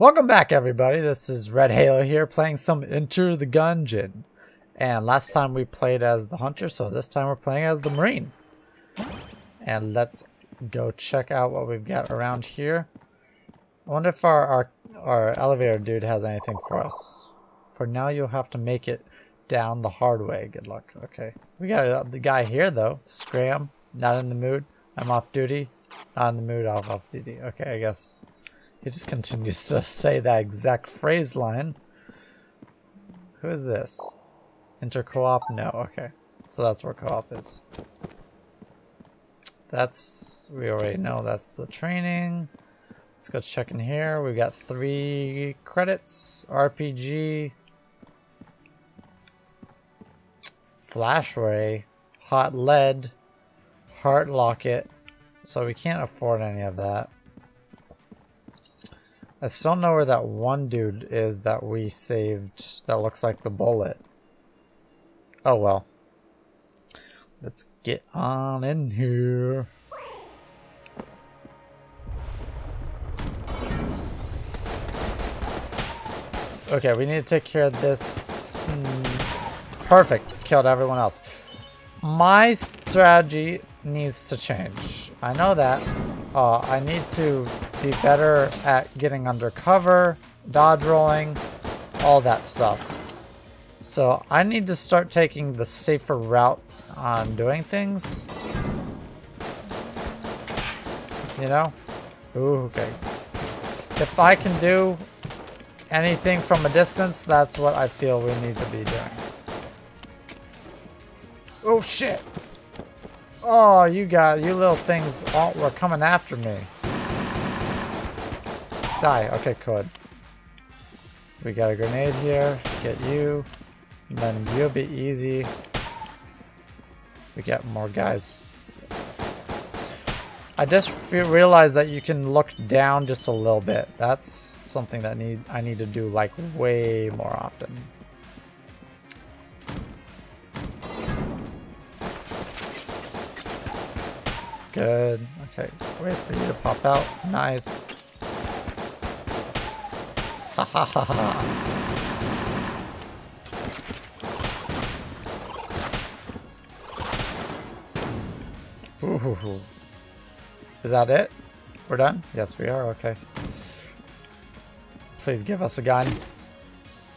Welcome back everybody, this is Red Halo here playing some Enter the Gungeon. And last time we played as the Hunter, so this time we're playing as the Marine. And let's go check out what we've got around here. I wonder if our, our, our elevator dude has anything for us. For now you'll have to make it down the hard way, good luck. Okay, we got uh, the guy here though, Scram, not in the mood, I'm off duty, not in the mood, off off duty. Okay, I guess he just continues to say that exact phrase line. Who is this? Inter co-op? No, okay. So that's where co-op is. That's, we already know that's the training. Let's go check in here. We've got three credits, RPG, flash ray, hot lead, heart locket. So we can't afford any of that. I still know where that one dude is that we saved that looks like the bullet. Oh well. Let's get on in here. Okay, we need to take care of this. Perfect. Killed everyone else. My strategy needs to change. I know that. Uh, I need to be better at getting under cover, dodge rolling, all that stuff. So I need to start taking the safer route on doing things. You know? Ooh, okay. If I can do anything from a distance, that's what I feel we need to be doing. Oh shit! Oh, you guys, you little things all were coming after me. Die. Okay, good. We got a grenade here. Get you. And then you'll be easy. We get more guys. I just realized that you can look down just a little bit. That's something that need I need to do like way more often. Good. Okay, wait for you to pop out. Nice. Ooh. Is that it? We're done? Yes, we are. Okay. Please give us a gun.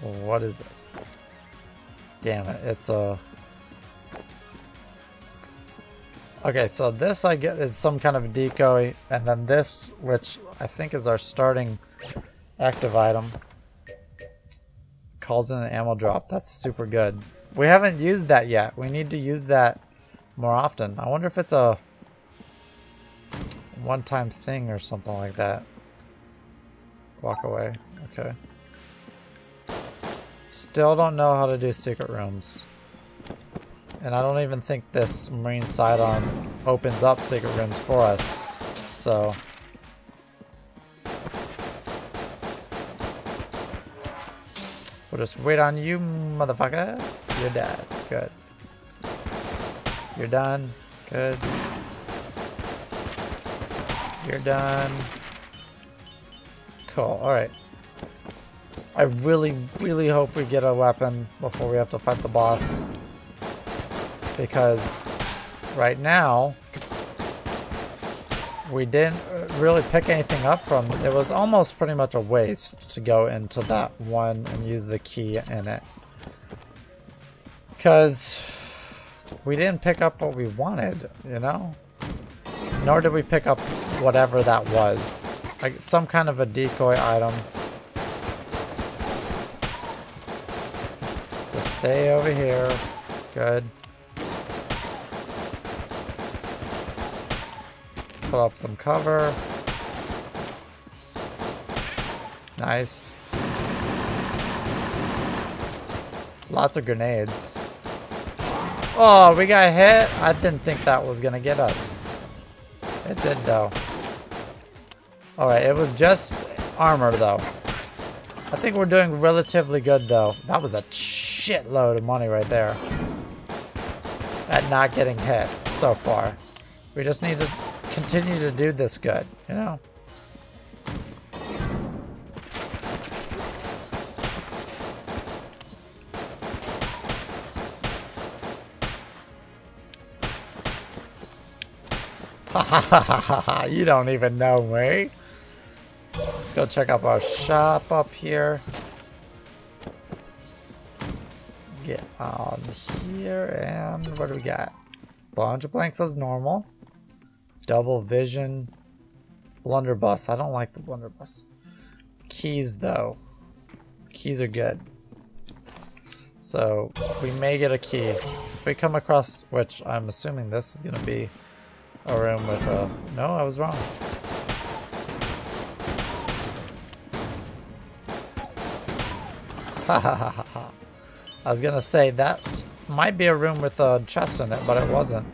What is this? Damn it. It's a... Okay, so this I get is some kind of decoy, and then this, which I think is our starting active item, calls in an ammo drop. That's super good. We haven't used that yet. We need to use that more often. I wonder if it's a one-time thing or something like that. Walk away. Okay. Still don't know how to do secret rooms. And I don't even think this marine sidearm opens up secret rooms for us. So... just wait on you, motherfucker. You're dead. Good. You're done. Good. You're done. Cool. Alright. I really, really hope we get a weapon before we have to fight the boss. Because right now, we didn't uh, really pick anything up from it. Was almost pretty much a waste to go into that one and use the key in it. Because we didn't pick up what we wanted you know? Nor did we pick up whatever that was. Like some kind of a decoy item. Just stay over here. Good put up some cover. Nice. Lots of grenades. Oh, we got hit? I didn't think that was gonna get us. It did though. Alright, it was just armor though. I think we're doing relatively good though. That was a shitload of money right there. At not getting hit so far. We just need to continue to do this good, you know? you don't even know me. Let's go check out our shop up here. Get on here, and what do we got? Bunch of blanks as normal. Double vision. Blunderbuss. I don't like the blunderbuss. Keys, though. Keys are good. So, we may get a key. If we come across, which I'm assuming this is going to be a room with a... No, I was wrong. Ha ha ha ha ha. I was going to say that might be a room with a chest in it, but it wasn't.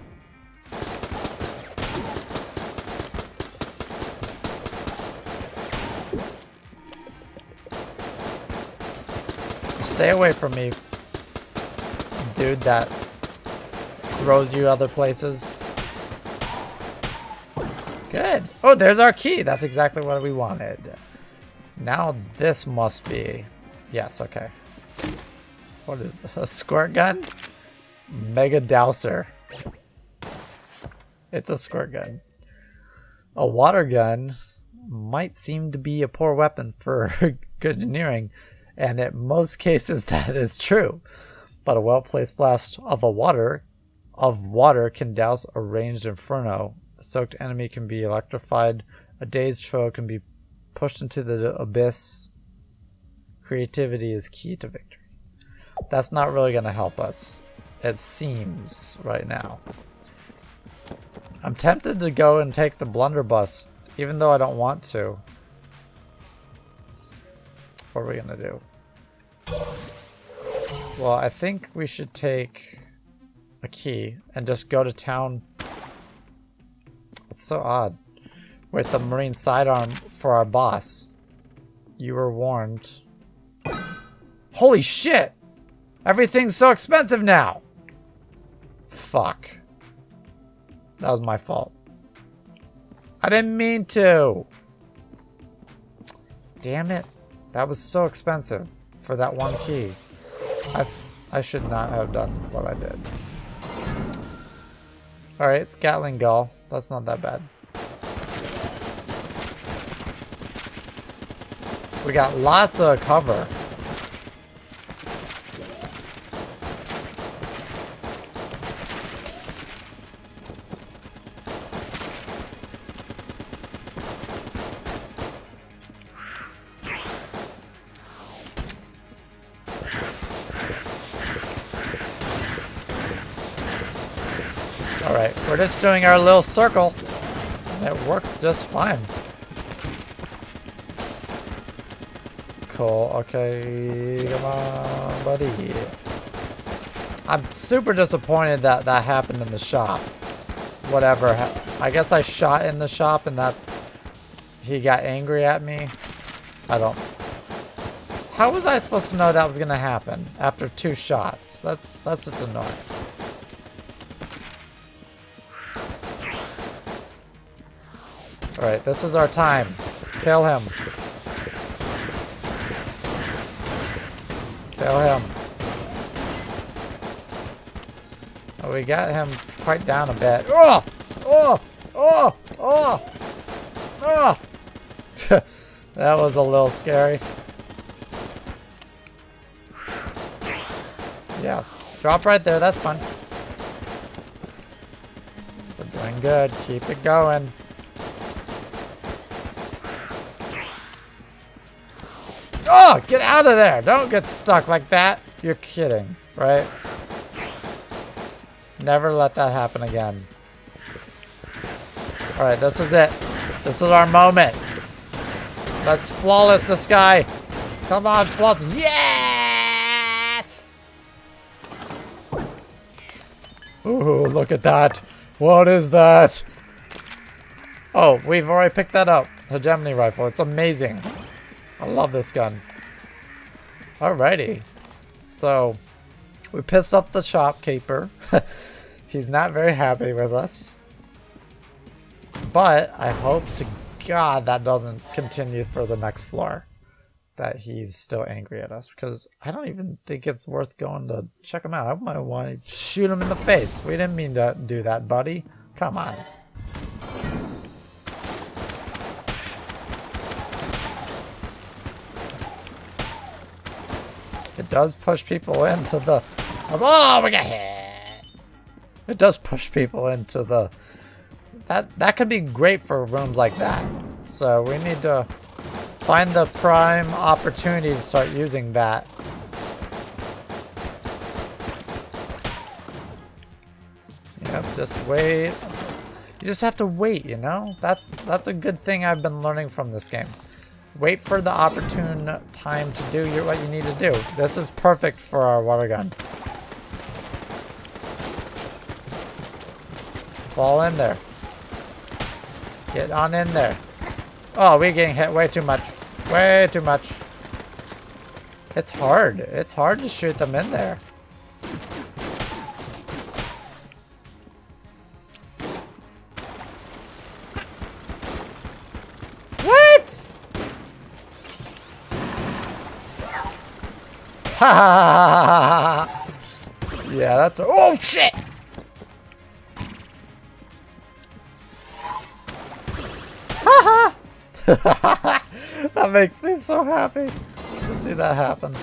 Stay away from me, dude that throws you other places. Good. Oh, there's our key. That's exactly what we wanted. Now this must be... Yes, okay. What is the squirt gun? Mega Douser. It's a squirt gun. A water gun might seem to be a poor weapon for good engineering, and in most cases that is true. But a well-placed blast of a water of water can douse a ranged inferno. A soaked enemy can be electrified. A dazed foe can be pushed into the abyss. Creativity is key to victory. That's not really going to help us it seems right now. I'm tempted to go and take the blunderbuss, even though I don't want to. What are we gonna do? Well, I think we should take a key and just go to town. It's so odd. With the marine sidearm for our boss. You were warned. Holy shit! Everything's so expensive now! Fuck. That was my fault. I didn't mean to. Damn it. That was so expensive for that one key. I, I should not have done what I did. Alright, it's Gatling Gull. That's not that bad. We got lots of cover. Alright, we're just doing our little circle. And it works just fine. Cool. Okay. Come on, buddy. I'm super disappointed that that happened in the shop. Whatever. I guess I shot in the shop and that's... He got angry at me. I don't... How was I supposed to know that was to happen after two shots? That's, that's just annoying. Alright, this is our time. Kill him. Kill him. Oh, we got him quite down a bit. Oh! Oh! Oh! Oh! Oh! that was a little scary. Yeah, drop right there. That's fun. We're doing good. Keep it going. Oh, get out of there. Don't get stuck like that. You're kidding, right? Never let that happen again. Alright, this is it. This is our moment. Let's flawless this guy. Come on, flawless. Yes! Ooh, look at that. What is that? Oh, we've already picked that up. Hegemony rifle. It's amazing. I love this gun. Alrighty. So, we pissed off the shopkeeper. He's not very happy with us. But I hope to God that doesn't continue for the next floor. That he's still angry at us. Because I don't even think it's worth going to check him out. I might want to shoot him in the face. We didn't mean to do that, buddy. Come on. It does push people into the... Oh, we got hit! It does push people into the... That, that could be great for rooms like that. So we need to find the prime opportunity to start using that. Yep, just wait. You just have to wait, you know? That's that's a good thing I've been learning from this game. Wait for the opportune time to do your, what you need to do. This is perfect for our water gun. Fall in there. Get on in there. Oh, we're getting hit way too much. Way too much. It's hard. It's hard to shoot them in there. yeah, that's... Oh, shit! that makes me so happy to see that happen.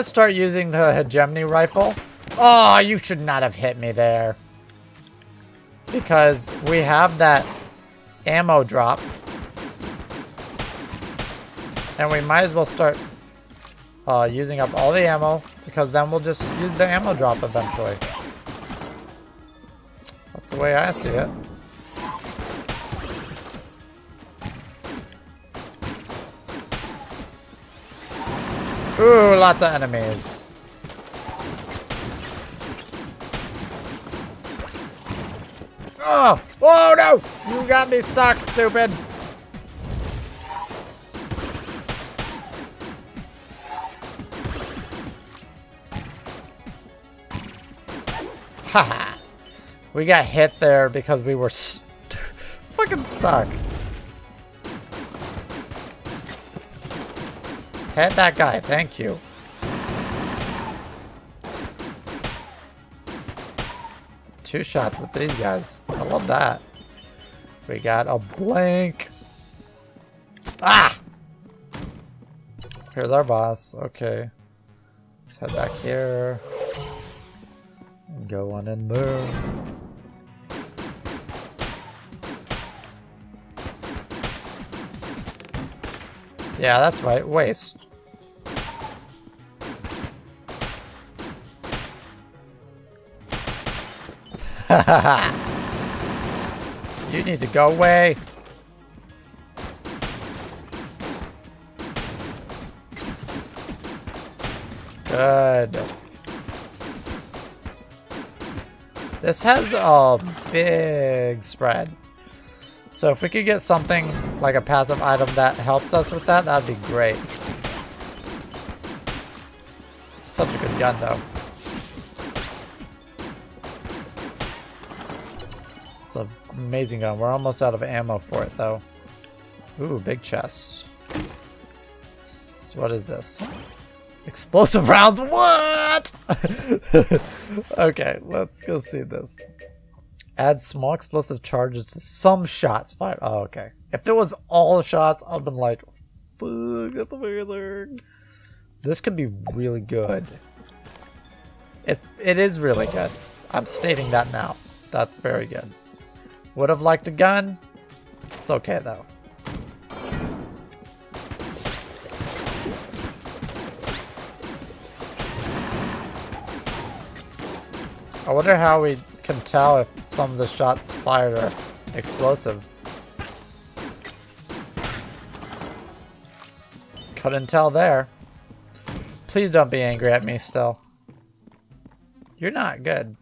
Start using the hegemony rifle. Oh, you should not have hit me there. Because we have that ammo drop. And we might as well start uh, using up all the ammo. Because then we'll just use the ammo drop eventually. That's the way I see it. Ooh, lots of enemies. Oh! Oh no! You got me stuck, stupid! Haha! we got hit there because we were st fucking stuck. Hit that guy, thank you. Two shots with these guys. I love that. We got a blank. Ah! Here's our boss. Okay. Let's head back here. Go on in there. Yeah, that's right. Waste. you need to go away. Good. This has a big spread. So if we could get something like a passive item that helps us with that, that'd be great. Such a good gun though. It's an amazing gun. We're almost out of ammo for it, though. Ooh, big chest. What is this? Explosive rounds? What? okay, let's go see this. Add small explosive charges to some shots fired. Oh, okay. If it was all shots, I'd been like, fuck, that's amazing. This could be really good. It, it is really good. I'm stating that now. That's very good. Would have liked a gun. It's okay though. I wonder how we can tell if some of the shots fired are explosive. Couldn't tell there. Please don't be angry at me still. You're not good.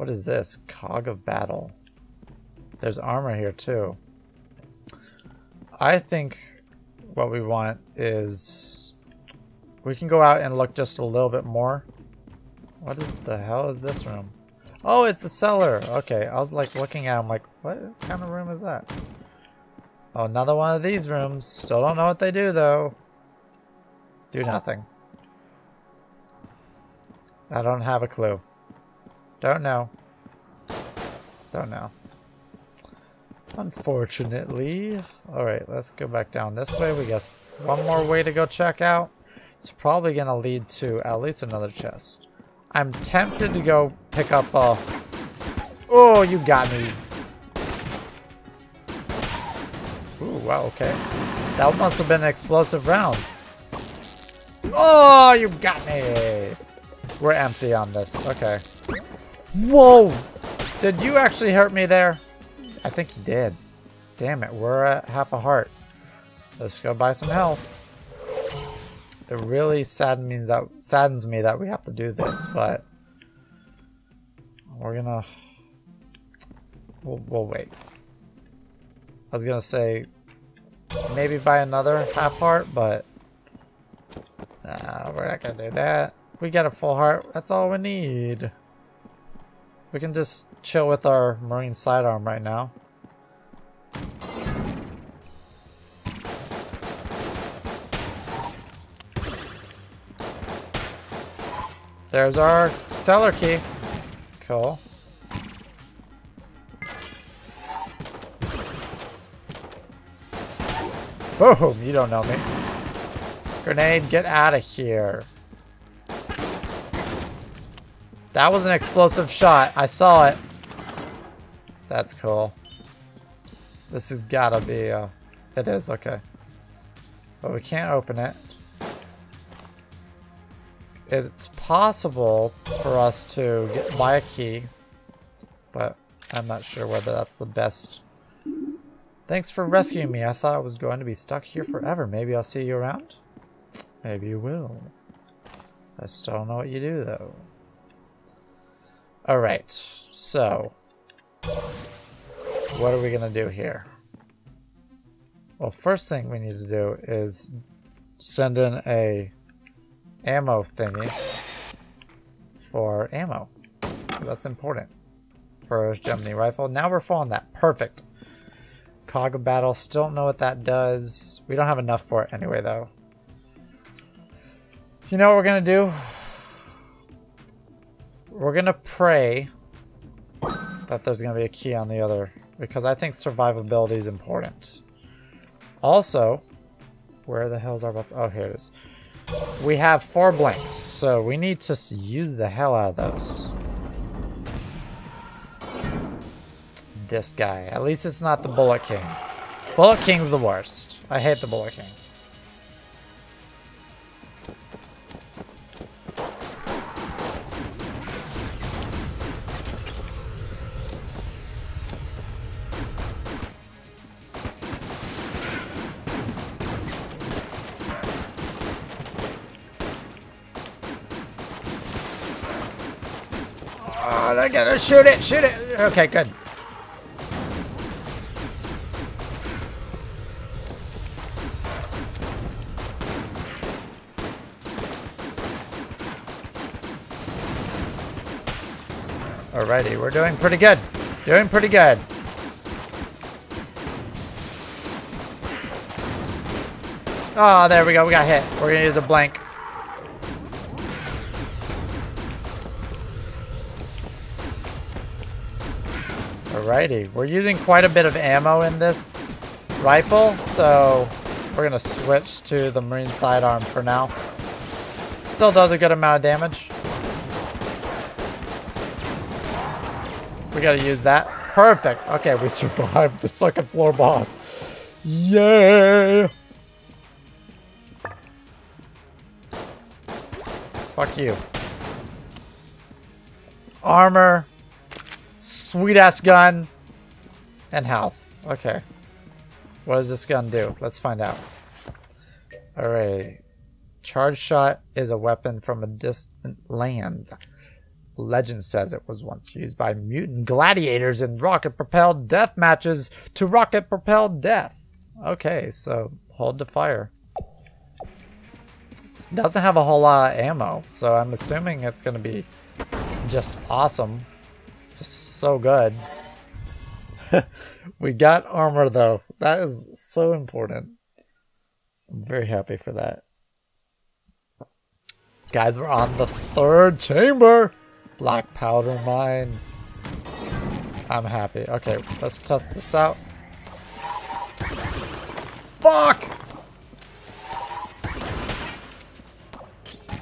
What is this? Cog of Battle. There's armor here too. I think what we want is we can go out and look just a little bit more. What is the hell is this room? Oh, it's the cellar. Okay, I was like looking at him like, what kind of room is that? Oh, another one of these rooms. Still don't know what they do though. Do nothing. I don't have a clue. Don't know. Don't know. Unfortunately. Alright, let's go back down this way. We got one more way to go check out. It's probably going to lead to at least another chest. I'm tempted to go pick up a... Oh, you got me. Ooh, wow, okay. That must have been an explosive round. Oh, you got me. We're empty on this. Okay. Whoa! Did you actually hurt me there? I think he did. Damn it, we're at half a heart. Let's go buy some health. It really saddens me that saddens me that we have to do this, but we're gonna we'll, we'll wait. I was gonna say maybe buy another half heart, but nah, we're not gonna do that. We got a full heart. That's all we need. We can just chill with our marine sidearm right now. There's our teller key. Cool. Boom! You don't know me. Grenade, get out of here. That was an explosive shot. I saw it. That's cool. This has gotta be, uh, it is, okay. But we can't open it. It's possible for us to get, buy a key, but I'm not sure whether that's the best. Thanks for rescuing me. I thought I was going to be stuck here forever. Maybe I'll see you around? Maybe you will. I still don't know what you do, though. Alright, so... What are we going to do here? Well, first thing we need to do is send in a ammo thingy for ammo. So that's important for a hegemony rifle. Now we're following that. Perfect. Cog of Battle. Still don't know what that does. We don't have enough for it anyway, though. You know what we're going to do? We're to pray that there's to be a key on the other. Because I think survivability is important. Also, where the hell's our bus? Oh, here it is. We have four blanks, so we need to use the hell out of those. This guy. At least it's not the Bullet King. Bullet King's the worst. I hate the Bullet King. I gotta shoot it, shoot it. Okay, good. Alrighty, we're doing pretty good. Doing pretty good. Oh, there we go. We got hit. We're gonna use a blank. Alrighty, we're using quite a bit of ammo in this rifle, so we're gonna switch to the marine sidearm for now. Still does a good amount of damage. We gotta use that. Perfect. Okay, we survived the second floor boss. Yay! Fuck you. Armor. Sweet ass gun. And health. Okay. What does this gun do? Let's find out. Alright. Charge shot is a weapon from a distant land. Legend says it was once used by mutant gladiators in rocket-propelled death matches to rocket-propelled death. Okay, so hold the fire. It doesn't have a whole lot of ammo, so I'm assuming it's going to be just awesome. Just so good. we got armor though. That is so important. I'm very happy for that. Guys, we're on the third chamber. Black powder mine. I'm happy. Okay, let's test this out. Fuck!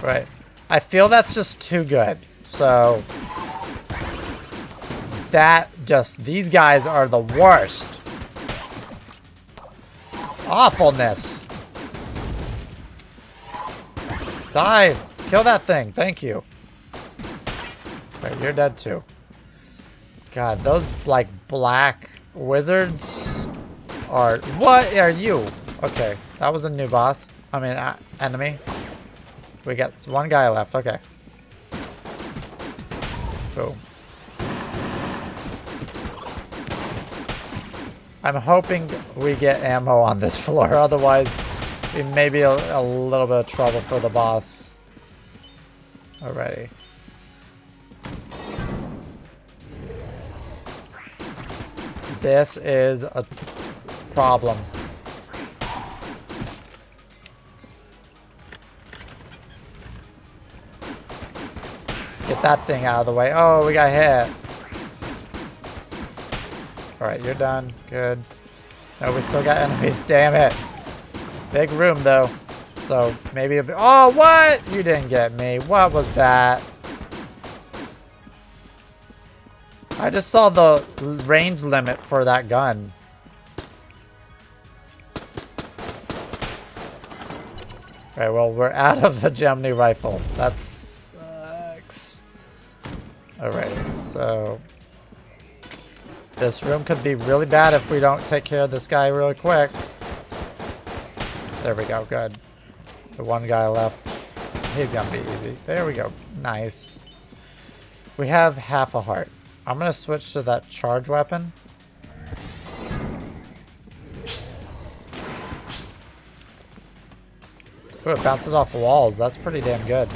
Right. I feel that's just too good. So, that just, these guys are the worst. Awfulness. Die. Kill that thing. Thank you. Wait, you're dead too. God, those like black wizards are... What are you? Okay, that was a new boss. I mean, uh, enemy. We got one guy left. Okay. Boom. I'm hoping we get ammo on this floor. Otherwise, it may be a, a little bit of trouble for the boss. Already. This is a problem. Get that thing out of the way. Oh, we got hit. Alright, you're done. Good. No, we still got enemies. Damn it. Big room, though. So, maybe a bit. Oh, what? You didn't get me. What was that? I just saw the range limit for that gun. Alright, well, we're out of the hegemony rifle. That sucks. Alright, so... This room could be really bad if we don't take care of this guy really quick. There we go, good. The one guy left. He's gonna be easy. There we go. Nice. We have half a heart. I'm gonna switch to that charge weapon. Ooh, it bounces off walls. That's pretty damn good.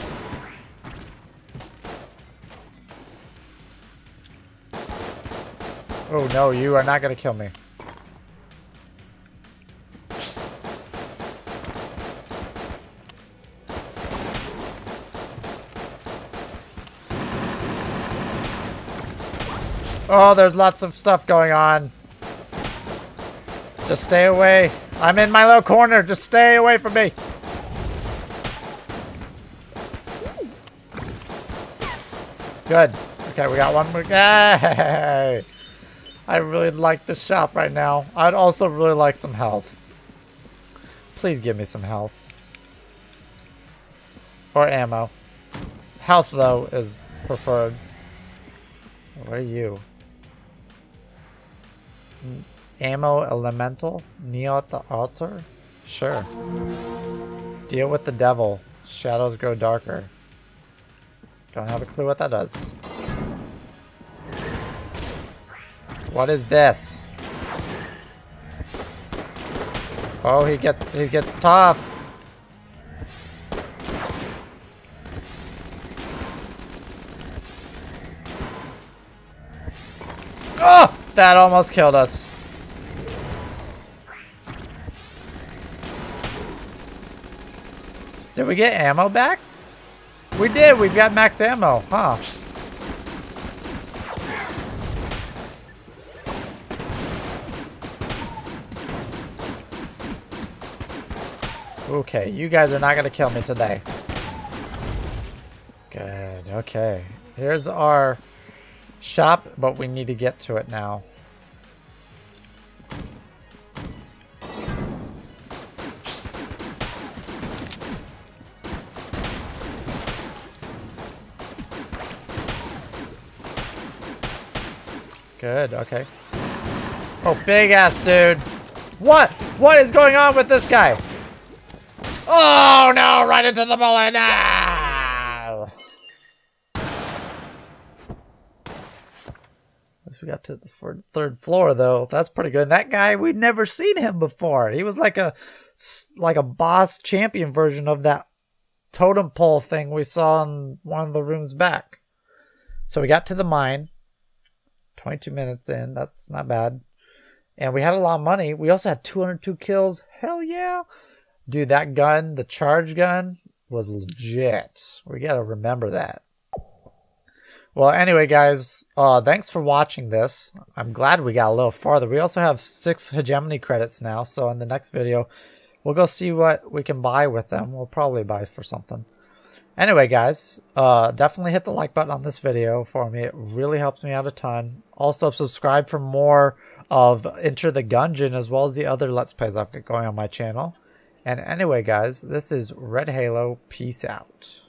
Oh no, you are not gonna kill me. Oh, there's lots of stuff going on. Just stay away. I'm in my little corner. Just stay away from me. Good. Okay, we got one more. Hey! I really like the shop right now. I'd also really like some health. Please give me some health. Or ammo. Health, though, is preferred. What are you? Ammo Elemental? Neo at the altar? Sure. Deal with the devil. Shadows grow darker. Don't have a clue what that does. What is this? Oh, he gets he gets tough. Oh, that almost killed us. Did we get ammo back? We did. We've got max ammo, huh? Okay, you guys are not going to kill me today. Good, okay. Here's our shop, but we need to get to it now. Good, okay. Oh, big ass dude. What? What is going on with this guy? Oh no, right into the bullet now! we got to the third floor though. That's pretty good. That guy, we'd never seen him before. He was like a like a boss champion version of that totem pole thing we saw in one of the rooms back. So we got to the mine. 22 minutes in. That's not bad. And we had a lot of money. We also had 202 kills. Hell yeah. Dude, that gun, the charge gun, was legit. We got to remember that. Well, anyway, guys, uh, thanks for watching this. I'm glad we got a little farther. We also have six hegemony credits now, so in the next video, we'll go see what we can buy with them. We'll probably buy for something. Anyway, guys, uh, definitely hit the like button on this video for me. It really helps me out a ton. Also, subscribe for more of Enter the Gungeon as well as the other Let's Plays I've got going on my channel. And anyway, guys, this is Red Halo. Peace out.